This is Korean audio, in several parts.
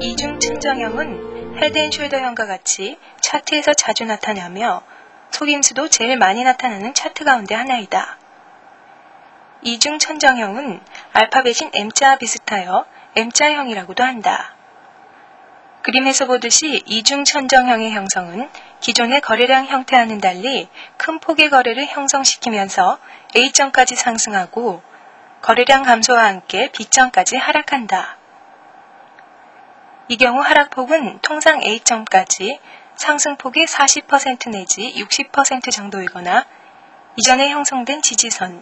이중 측정형은 헤드앤숄더형과 같이 차트에서 자주 나타나며 속임수도 제일 많이 나타나는 차트 가운데 하나이다. 이중 천정형은 알파벳인 M자와 비슷하여 M자형이라고도 한다. 그림에서 보듯이 이중 천정형의 형성은 기존의 거래량 형태와는 달리 큰 폭의 거래를 형성시키면서 A점까지 상승하고 거래량 감소와 함께 B점까지 하락한다. 이 경우 하락폭은 통상 A점까지 상승폭이 40% 내지 60% 정도이거나 이전에 형성된 지지선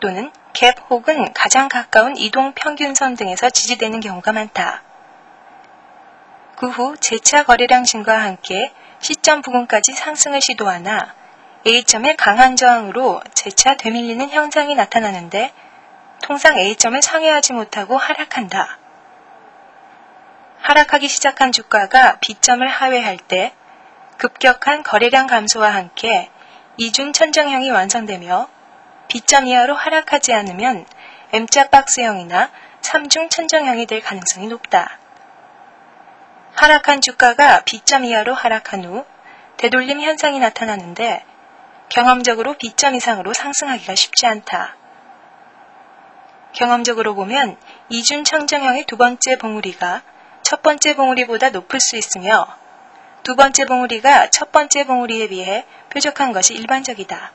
또는 갭 혹은 가장 가까운 이동 평균선 등에서 지지되는 경우가 많다. 그 후 재차 거래량 증가와 함께 시점 부근까지 상승을 시도하나 A점의 강한 저항으로 재차 되밀리는 현상이 나타나는데 통상 A점을 상회하지 못하고 하락한다. 하락하기 시작한 주가가 B점을 하회할 때 급격한 거래량 감소와 함께 이중 천정형이 완성되며 B점 이하로 하락하지 않으면 M자 박스형이나 3중 천정형이 될 가능성이 높다. 하락한 주가가 B점 이하로 하락한 후 되돌림 현상이 나타나는데 경험적으로 B점 이상으로 상승하기가 쉽지 않다. 경험적으로 보면 이중 천정형의 두 번째 봉우리가 첫 번째 봉우리보다 높을 수 있으며 두 번째 봉우리가 첫 번째 봉우리에 비해 뾰족한 것이 일반적이다.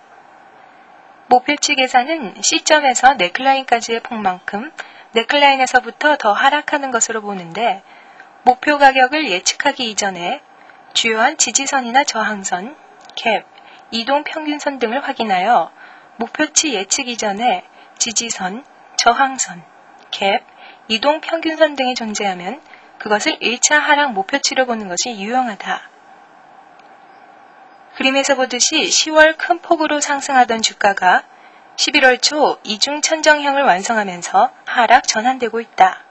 목표치 계산은 C점에서 넥클라인까지의 폭만큼 넥클라인에서부터 더 하락하는 것으로 보는데 목표 가격을 예측하기 이전에 주요한 지지선이나 저항선, 캡, 이동 평균선 등을 확인하여 목표치 예측 이전에 지지선, 저항선, 캡, 이동 평균선 등이 존재하면 그것을 1차 하락 목표치로 보는 것이 유용하다. 그림에서 보듯이 10월 큰 폭으로 상승하던 주가가 11월 초 이중 천정형을 완성하면서 하락 전환되고 있다.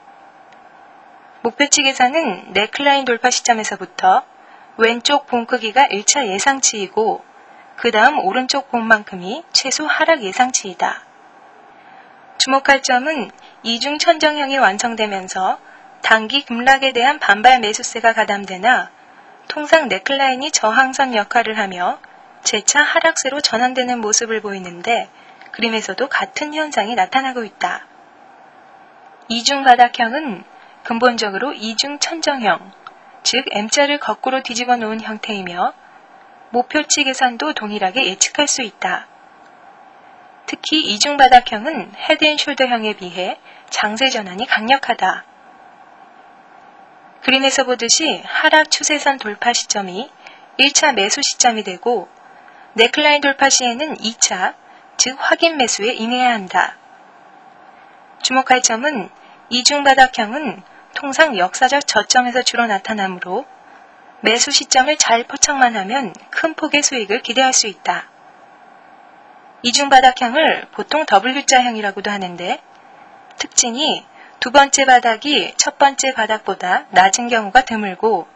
목표치 계산은 넥클라인 돌파 시점에서부터 왼쪽 본 크기가 1차 예상치이고 그 다음 오른쪽 본만큼이 최소 하락 예상치이다. 주목할 점은 이중 천정형이 완성되면서 단기 급락에 대한 반발 매수세가 가담되나 통상 넥클라인이 저항선 역할을 하며 재차 하락세로 전환되는 모습을 보이는데 그림에서도 같은 현상이 나타나고 있다. 이중 바닥형은 근본적으로 이중 천정형, 즉 M자를 거꾸로 뒤집어 놓은 형태이며 목표치 계산도 동일하게 예측할 수 있다. 특히 이중 바닥형은 헤드앤숄더형에 비해 장세 전환이 강력하다. 그림에서 보듯이 하락 추세선 돌파 시점이 1차 매수 시점이 되고 넥클라인 돌파 시에는 2차, 즉 확인 매수에 임해야 한다. 주목할 점은 이중 바닥형은 통상 역사적 저점에서 주로 나타나므로 매수 시점을 잘 포착만 하면 큰 폭의 수익을 기대할 수 있다. 이중 바닥형을 보통 W자형이라고도 하는데 특징이 두 번째 바닥이 첫 번째 바닥보다 낮은 경우가 드물고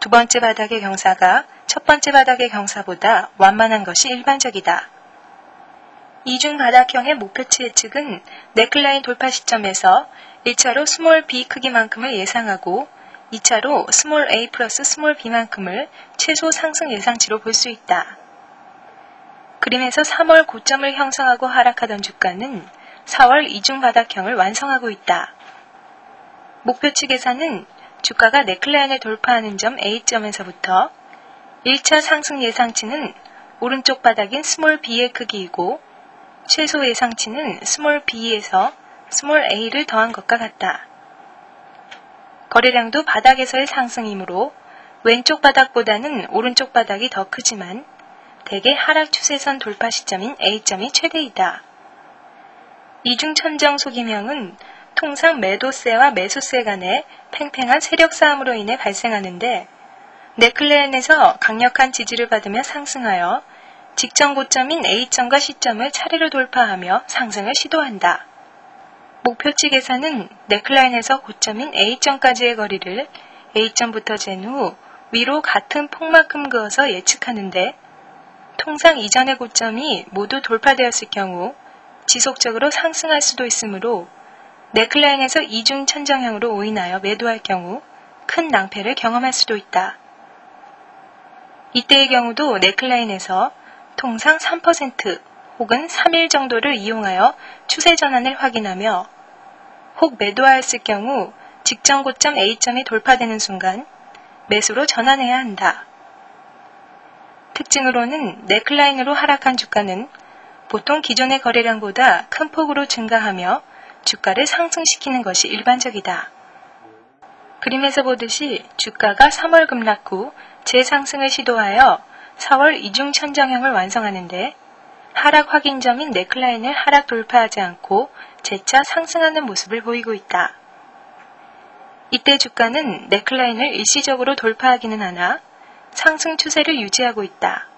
두 번째 바닥의 경사가 첫 번째 바닥의 경사보다 완만한 것이 일반적이다. 이중 바닥형의 목표치 예측은 넥클라인 돌파 시점에서 1차로 small b 크기만큼을 예상하고 2차로 small a 플러스 small b만큼을 최소 상승 예상치로 볼 수 있다. 그림에서 3월 고점을 형성하고 하락하던 주가는 4월 이중 바닥형을 완성하고 있다. 목표치 계산은 주가가 neckline을 돌파하는 점 A점에서부터 1차 상승 예상치는 오른쪽 바닥인 small b의 크기이고 최소 예상치는 small b에서 small a를 더한 것과 같다. 거래량도 바닥에서의 상승이므로 왼쪽 바닥보다는 오른쪽 바닥이 더 크지만 대개 하락 추세선 돌파 시점인 A점이 최대이다. 이중천정 소기명은 통상 매도세와 매수세 간의 팽팽한 세력 싸움으로 인해 발생하는데 네클레인에서 강력한 지지를 받으며 상승하여 직전 고점인 A점과 C점을 차례로 돌파하며 상승을 시도한다. 목표치 계산은 네클라인에서 고점인 A점까지의 거리를 A점부터 잰 후 위로 같은 폭만큼 그어서 예측하는데 통상 이전의 고점이 모두 돌파되었을 경우 지속적으로 상승할 수도 있으므로 네클라인에서 이중 천정형으로 오인하여 매도할 경우 큰 낭패를 경험할 수도 있다. 이때의 경우도 네클라인에서 통상 3% 혹은 3일 정도를 이용하여 추세 전환을 확인하며 혹 매도하였을 경우 직전 고점 A점이 돌파되는 순간 매수로 전환해야 한다. 특징으로는 네클라인으로 하락한 주가는 보통 기존의 거래량보다 큰 폭으로 증가하며 주가를 상승시키는 것이 일반적이다. 그림에서 보듯이 주가가 3월 급락 후 재상승을 시도하여 4월 이중 천정형을 완성하는데 하락 확인점인 네클라인을 하락 돌파하지 않고 재차 상승하는 모습을 보이고 있다. 이때 주가는 네클라인을 일시적으로 돌파하기는 하나 상승 추세를 유지하고 있다.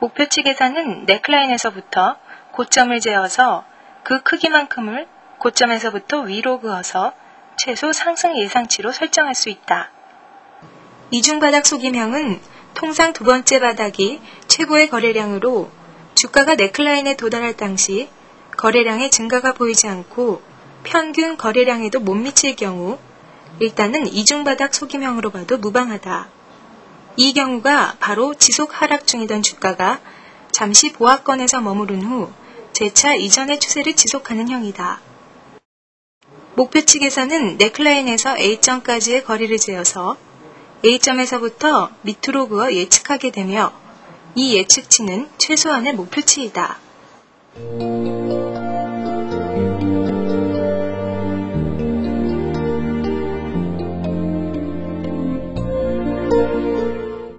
목표치 계산은 네클라인에서부터 고점을 재어서 그 크기만큼을 고점에서부터 위로 그어서 최소 상승 예상치로 설정할 수 있다. 이중바닥 속임형은 통상 두 번째 바닥이 최고의 거래량으로 주가가 네클라인에 도달할 당시 거래량의 증가가 보이지 않고 평균 거래량에도 못 미칠 경우 일단은 이중바닥 속임형으로 봐도 무방하다. 이 경우가 바로 지속 하락 중이던 주가가 잠시 보합권에서 머무른 후 재차 이전의 추세를 지속하는 형이다. 목표 측에서는 네클라인에서 A점까지의 거리를 재어서 A점에서부터 밑으로 그어 예측하게 되며 이 예측치는 최소한의 목표치이다.